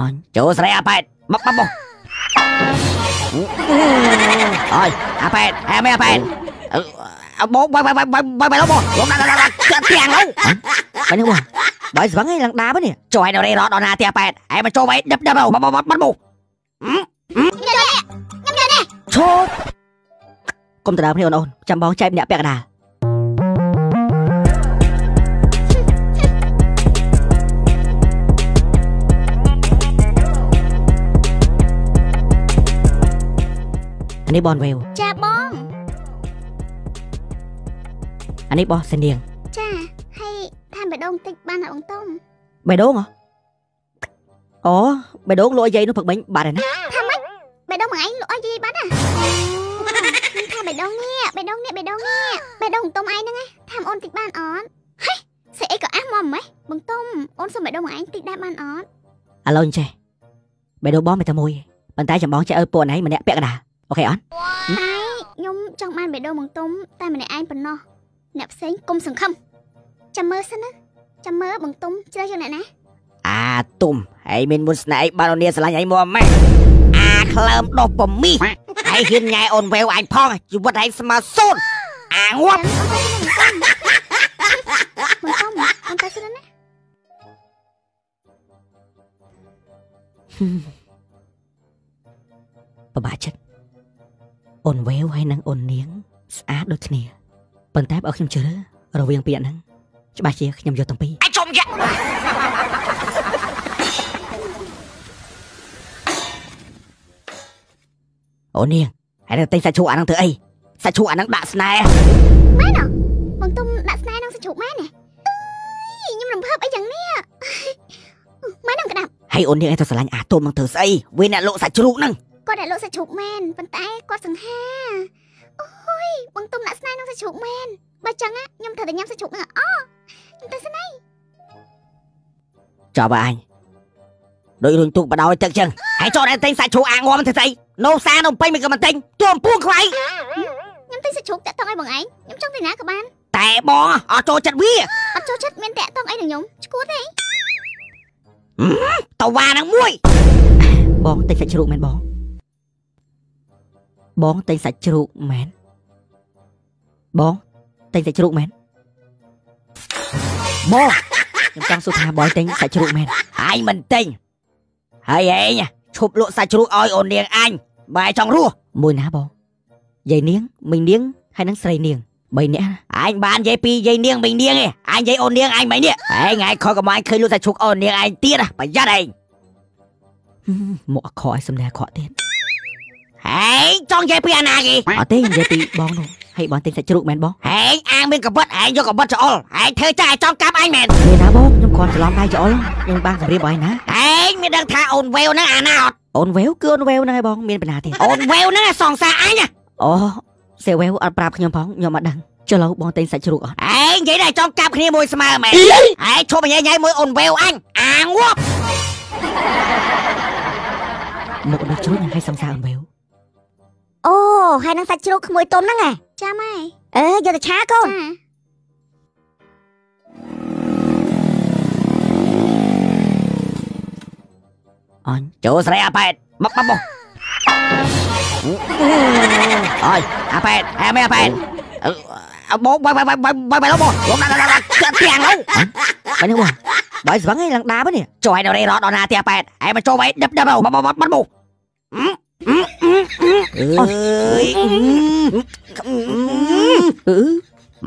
អញចូលស្រីអាប៉ែតមកមកមកអើយអាប៉ែតអែមែអាប៉ែតអើបងបាយបាយបាយបាយបាយលោកបងលោកដាក់ដាក់ដាក់ទាំងលោកបាញ់បងបាយស្វឹងឯងឡើងដាបនេះចូលឲ្យដល់រេរត់ដល់ណាទៀតប៉ែតអែមកចូលឲ្យដឹបដឹបមកមកមកមកឈោកុំទៅដើមគ្នាអូនអូនចាំបងចែកអ្នកពាក់កណ្ដាល នេះបនវេវចាបងអានេះបោះសេនៀងចាហើយថែមបេះដូងតិចបានអត់បងតុំបេះដូងហ៎អូបេះដូងលក់ឲ្យយាយនោះផឹកមិញបាត់ហើយណាបេះដូងមួយឯងលក់ឲ្យយាយបាត់ហ៎ថាបេះដូងនេះបេះដូងនេះបេះដូងនេះបេះដូងតុំឯងហ្នឹងឯងថែមអូនតិចបានអត់ហេស្អីក៏អះមកម៉េះបងតុំអូនសុំបេះដូងមួយឯងតិចដែរបានអត់ឥឡូវអញ្ចេះបេះដូងបងមិនតែមួយទេប៉ុន្តែចាំបងចេះឲ្យពួកណៃម្នាក់ពាក់កណ្ដាល អូខេអត់តែខ្ញុំចង់បានបេះដូងបងតុំតែម្នាក់ឯងប៉ុណ្ណោះអ្នកផ្សេងកុំសង្ឃឹមចាំមើលសិនណាចាំមើលបងតុំជ្រើសយកអ្នកណាអាទុំហើយមានមុនស្នេហ៍បានអូននាងស្រឡាញ់ឲ្យមកម៉េះអាក្លើមដុសពមីហើយហ៊ានញ៉ែអូនវេវអញផងជីវិតឯងស្មើសូន្យអាងាប់បងតុំបងទៅសិនណាពិបាកចិត្ត អូនវេវហើយនឹងអូននាង ស្អាតដូចគ្នាប៉ុន្តែបើខ្ញុំជឿរវាងពាក្យហ្នឹងច្បាស់ជាខ្ញុំយកទាំងពីរអញជុំយ៉ាអូននាងហើយនៅតែសាច់ឈូអាហ្នឹងធ្វើអីសាច់ឈូអាហ្នឹងដាក់ស្នេហ៍មែនអបងទុំដាក់ស្នេហ៍នឹងសជ្រុកមែនណាអើយខ្ញុំរំភើបអីយ៉ាងនេះមែននឹងក្តាប់ហើយអូននាងឯងទៅស្រឡាញ់អាទុំនឹងធ្វើស្អីវាអ្នកលក់សាច់ជ្រូកហ្នឹង គាត់ដែលលក់សជ្រុកមែនប៉ុន្តែគាត់សង្ហាអូយបងទុំដាក់ស្នេហ៍នឹងសជ្រុកមែនបើចឹងណាខ្ញុំត្រូវតែញ៉ាំសជ្រុកហ្នឹងអខ្ញុំទៅស្នេហ៍ចប់ហើយអញដូចរុញទូកបដោយទឹកចឹងហើយចោតឯងទិញសាច់ជ្រូកអាងំធ្វើស្អីនៅផ្សារនៅពេញមិនក៏មិនទិញទួមពួងខ្វៃខ្ញុំទិញសជ្រុកតាក់តងឲ្យបងឯងខ្ញុំចង់ទៅណាក៏បានតែបងអត់ចូលចិត្តវាអត់ចូលចិត្តមានតាក់តងអីនឹងខ្ញុំឈួតទេតវ៉ានឹងមួយបងទិញសាច់ជ្រូកមែនបង បងទិញសាច់ជ្រូកមែនបងទិញសាច់ជ្រូកមែនបងខ្ញុំចង់សួរថាបងទិញសាច់ជ្រូកមែនអញមិនទិញហើយឯងឈប់លក់សាច់ជ្រូកឲ្យអូននាងអញបើឯងចង់រស់មួយណាបងយាយនាងមីងនាងហើយនឹងស្រីនាងបីនាក់អញបាននិយាយពីយាយនាងមីងនាងឯងអញនិយាយអូននាងអញមិននេះឯងឯងខកកុំអញឃើញលក់សាច់ជ្រូកអូននាងអញទៀតណាប្រយ័ត្នឯងមកអខឲ្យសំដែងអខទៀត ហេងចង់និយាយពីអាណាគេអត់ទេនិយាយពីបងនោះហើយបងទិញសាច់ជ្រូកមែនបងហេងអាងមានកបិតហេងយកកបិតច្អល់ហេងធ្វើចាចង់កាប់អញមែនមានណាបងខ្ញុំគ្រាន់ច្រឡំដៃច្អល់ខ្ញុំបានគម្រាមឲ្យណាហេងមានដឹងថាអូនវេវហ្នឹងអាណាអត់អូនវេវគឺអូនវេវហ្នឹងឯងបងមានបណ្ណាទៀតអូនវេវហ្នឹងសងសាអញអូសេវេវអត់ប្រាប់ខ្ញុំផងខ្ញុំអត់ដឹងចុះឡូវបងទិញសាច់ជ្រូកអត់ហេងនិយាយតែចង់កាប់គ្នាមួយស្មើមែនហេងឈប់ញ៉ៃញ៉ៃមួយអូនវេវអញអាងាប់មកដល់ជ្រូកនឹងឲ្យសង្សារអំវេវ អូហើយនឹងសាច់ជ្រូកក្មួយទុំហ្នឹងហ៎ចាំហើយអេយកទៅឆាកូនចាអញចូលស្រីអាប៉ែតមកមកមកអើយអាប៉ែតអែមែអាប៉ែតអើបងបាយបាយបាយបាយបាយលោកបងលោកដាក់ដាក់ដាក់ទាំងលោកបាញ់បងបាយស្វឹងឯងឡើងដាបនេះចូលឲ្យដល់រេរត់ដល់ណាទៀតប៉ែតអែមកចូលឲ្យដឹបដឹបមកមកមកមក អើយ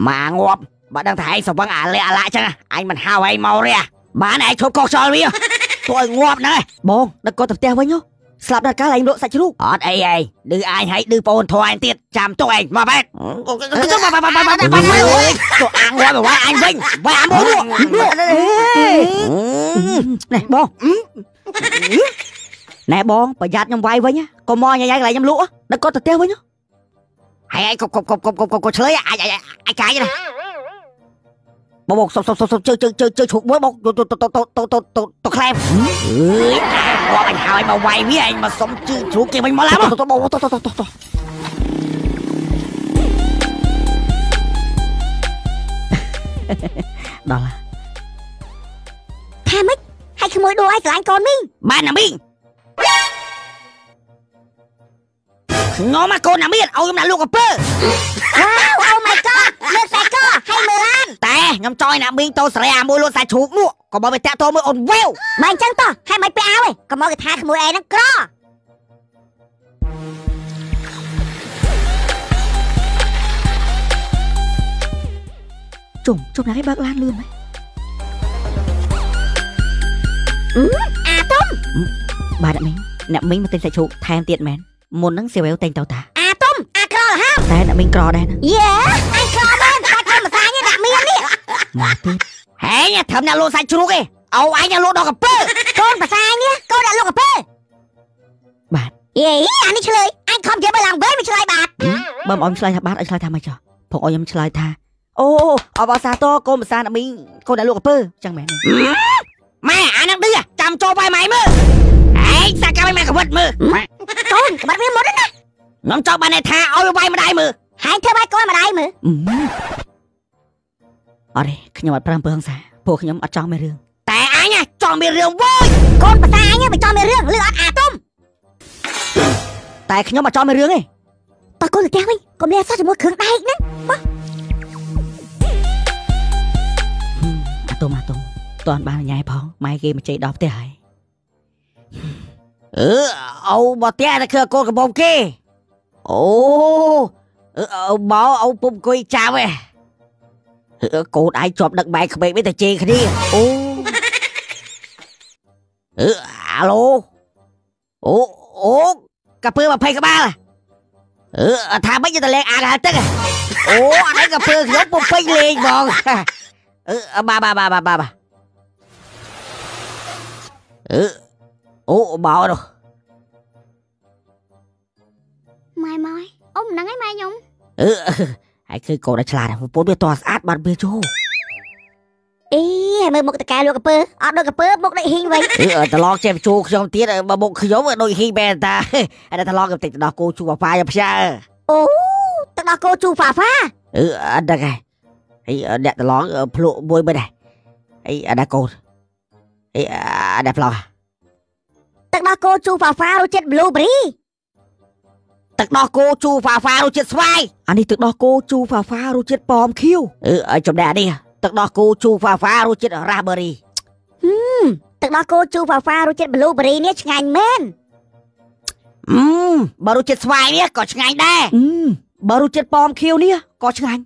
ម៉ាងាប់បើដឹងថាឯងស្វឹងអាលាអាឡាចឹងអញមិនហៅឯងមករះបានឯងឈប់កោសចោលវាទោះឲ្យងាប់ហ្នឹងឯងបងដឹកគាត់ទៅផ្ទះវិញហ៎ស្លាប់ដល់កាលឯងលក់សាច់ជ្រូកអត់អីឯងឌឺអញហើយឌឺប្អូនធွာឯងទៀតចាំទុកឯងមកបែបទៅមកមកមកមកទៅអាងងាប់ទៅអញវិញវាអាមកនេះបង ណែបងប្រយ័ត្នខ្ញុំវាយវិញកុំមកញ៉ៃញ៉ៃកន្លែងខ្ញុំលក់ដឹកគាត់ទៅផ្ទះវិញហើយឯងកុំកុំកុំកុំកុំកុំឆ្លើយអាចអាចកាយណាបងបងសុំសុំសុំជើជើជើជើឈុកមួយបងទៅទៅទៅទៅទៅទៅទៅខ្លែមអើយអាអញហើយមកវាយវាអញមកសុំជើជ្រូកគេវិញមកឡាទៅទៅបងទៅទៅទៅទៅដល់ថាម៉េចហើយក្មួយដួលឲ្យស្រឡាញ់កូនមីងបានណាមីង ខ្ញុំមកកូនណាមានឲ្យខ្ញុំដាក់លោកកំពើអូ my god លើកខ្សែកឲ្យមើលឡានតែខ្ញុំចង់ឲ្យណាមីងទៅសេរីអាមួយលួចសាច់ជ្រូកនោះក៏មកទៅតាក់ទោមើលអូនវេវមិនអញ្ចឹងតោះហើយមិនពាក់ឲ្យឯងកុំមកគេថាក្មួយឯងហ្នឹងក្រជុំជុំណាគេបើកឡានលឿនហ៎អាទុំ បាទអ្នកមីងអ្នកមីងមកទិញសាច់ជ្រូកថែមទៀតមែនមុនហ្នឹងសេវែវតែងទៅតាអាទុំអាក្រលហាមតែអ្នកមីងក្រដែរណាយេអញក្រមែនតែកូនម្សាញ់នេះដាក់មាននេះមកទៀតហេញត្រឹមអ្នកលក់សាច់ជ្រូកឯងឲ្យអញលក់ដល់កំពើកូនម្សាញ់នេះកូនដាក់លោកកាពើបាទយេអានេះឆ្លើយអញខំជិះបើឡើងវែងវាឆ្លើយបាទបើមិនអមឆ្លើយថាបាទឲ្យឆ្លើយថាម៉េចចុះផងឲ្យខ្ញុំឆ្លើយថាអូអបអសាតកូនភាសាអ្នកមីងកូនអ្នកលក់កំពើចឹងមែនម៉ែអានឹងឌឺចាំចូលបាយម៉ែមើល ហេសាកាបាយម៉ែកវិតមើលកូនក្បាត់វាមុនណាខ្ញុំចង់បានថាឲ្យបាយម្ដាយមើលហើយធ្វើបាយកូនម្ដាយមើលអរេខ្ញុំអត់ប្រាំពើហង្សាពួកខ្ញុំអត់ចង់មានរឿងតែអញចង់មានរឿងវោកូនម្សាញ់នេះមិនចង់មានរឿងលឺអត់អាទុំតែខ្ញុំអត់ចង់មានរឿងទេតោះកូនទៅផ្ទះវិញកុំលាសោះជាមួយគ្រឿងដែកហ្នឹងអាតុំអាតុំតន់បានញ៉ៃផងម៉ែគេមកជ័យដល់ផ្ទះហើយ អឺអូមកផ្ទះតែគឺកូនកំពុំគេអូអឺអូមកអូពុំអង្គុយចាំឯងអឺកូនឯងជាប់ដឹកបែកក្មេងវិញតែជេរគ្នាអូអឺអាឡូអូអូកាពើ20ក្បាលអឺថាមិនទៅលេងអាងហាលទឹកអូអត់ឯងកាពើខ្ញុំពុំពេញលេងហ្មងអឺបាទបាទបាទបាទបាទអឺ អូបោនោះម៉ែម៉ែអ៊ំហ្នឹងឯងម៉ែខ្ញុំអឺហើយគឺកូនដែលឆ្លាតប្រពន្ធវាតស្អាតបាត់វាចូលអីហើយមើលមុខតកែលោកកាពើអត់ដូចកាពើមុខដូចហ៊ីងវិញអឺត្រឡងចេះជួខ្ញុំទៀតបើមុខខ្ញុំដូចហ៊ីបែតាហើយត្រឡងទៅតិចទៅដល់គោជួប៉ាយ៉ាផ្សាអូទឹកដោះគោជូរហ្វាហ្វាអឺអត់ដឹងហើយហើយអ្នកត្រឡងភ្លក់មួយមិនដែរហើយអត់ដែរកូនហើយអត់ដែរផ្លោះទឹក ដោះគោជូរហ្វាហ្វារសជាតិ blueberry ទឹកដោះគោជូហ្វាហ្វារសជាតិស្វាយអានេះទឹកដោះគោជូហ្វាហ្វារសជាតិប៉ោមខៀវអឺឲ្យចំណែកនេះទឹកដោះគោជូហ្វាហ្វារសជាតិរ៉ាស់បឺរីទឹកដោះគោជូរហ្វាហ្វារសជាតិ blueberry នេះឆ្ងាញ់មែនអឺបើរសជាតិស្វាយនេះក៏ឆ្ងាញ់ដែរអឺបើរសជាតិប៉ោមខៀវនេះក៏ឆ្ងាញ់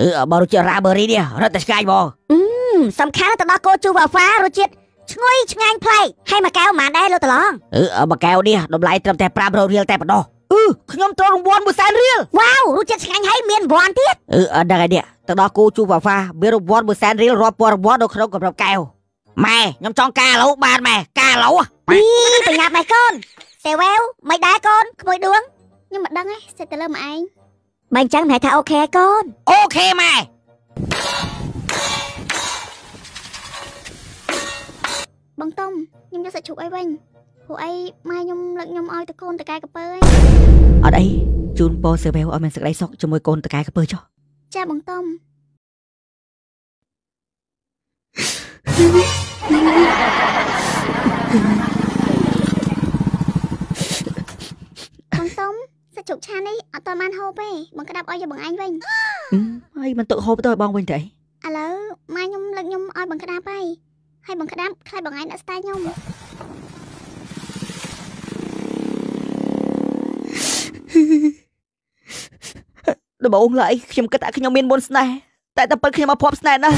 អឺបើរសជាតិរ៉ាស់បឺរីនេះរត់តែឆ្ងាញ់បងហឹមសំខាន់ទឹកដោះគោជូរហ្វាហ្វារសជាតិ ឈ្ងុយឆ្ងាញ់ប្លែកហើយមួយកែវប៉ុន្មានដែរលោកតឡងអឺមួយកែវនេះតម្លៃត្រឹមតែ500រៀលតែប៉ុណ្ណោះអឺខ្ញុំត្រូវរង្វាន់1សែនរៀលវ៉ាវរសជាតិឆ្ងាញ់ហើយមានរង្វាន់ទៀតអឺអត់ដឹងហើយនេះទឹកដោះគោជូហ្វាហ្វាមានរង្វាន់1សែនរៀលរាប់ពាន់រង្វាន់នៅក្នុងកម្រិតកែវម៉ែខ្ញុំចង់ការឡូវបានម៉ែការឡូវអីប្រញាប់ម៉េះកូនសេវែវមិនដែរកូនក្មួយដួងខ្ញុំមិនដឹងទេសិតទៅលើមកឯងបើអញ្ចឹងមិនថាអូខេកូនអូខេម៉ែ បងតុំខ្ញុំយកសាច់ជ្រូកអីវិញព្រោះអីម៉ែខ្ញុំលើកខ្ញុំឲ្យទៅកូនតកែកពើឯងអត់អីជូនពរសេវែវឲ្យមានសេចក្តីសុខជាមួយកូនតកែកពើចុះចាបងតុំបងតុំសាច់ជ្រូកឆានេះអត់ទាន់បានហូបទេបងក្តាប់ឲ្យយកបងឯងវិញអឺហើយមិនទុកហូបទៅឲ្យបងវិញទៅអីឥឡូវម៉ែខ្ញុំលើកខ្ញុំឲ្យបងក្តាប់ហើយ ហើយបងក្តាប់ខ្លាចបងឯងដាក់ស្ទាយខ្ញុំដំបូងឡើយខ្ញុំគិតថាខ្ញុំមានមុនស្នេហ៍តែតែពិតខ្ញុំមកភ័ព្វស្នេហ៍ណាស់